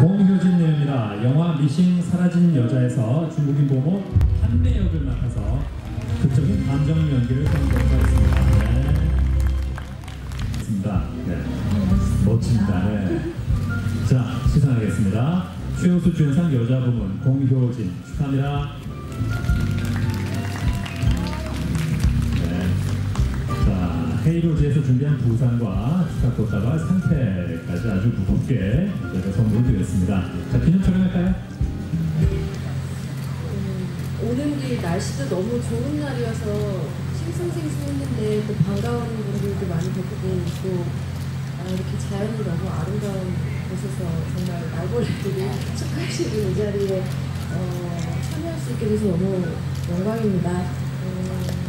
공효진 내입니다. 영화 미싱 사라진 여자에서 중국인 보모 한매 역을 맡아서 극적인 감정 연기를 선보였습니다. 네. 있습니다. 네. 멋집니다. 네. 자, 시상하겠습니다. 최우수 주연상 여자 부문 공효진 축하합니다. 네. 자, 헤이로즈에서 준비한 부상과 축하 꽃다발 상태까지 아주 무겁게 저희가 선물을 드렸습니다. 자, 기념 촬영할까요? 음, 오는 길 날씨도 너무 좋은 날이어서 싱숭생숭했는데 또 반가운 분들도 많이 겪고 있고 아, 이렇게 자연이 너무 아름다운 곳에서 정말 말벌이들이 축하식을 이 자리에 어, 참여할 수 있게 돼서 너무 영광입니다. 음, 음,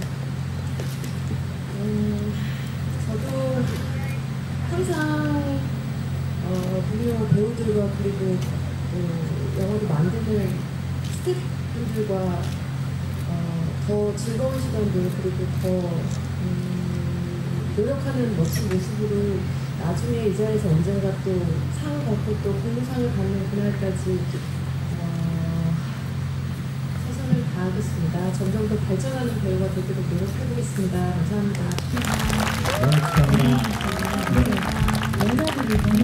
어, 동료 배우들과 그리고 어, 영화를 만드는 스태프분들과 어, 더 즐거운 시간들 그리고 더 음, 노력하는 멋진 모습으로 나중에 이 자리에서 언젠가 또 상을 받고 또 공로상을 받는 그날까지 어, 최선을 다하겠습니다. 점점 더 발전하는 배우가 되도록 노력해보겠습니다. 감사합니다. 네, 축하합니다.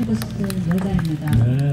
보내고 싶은 여자입니다. 네.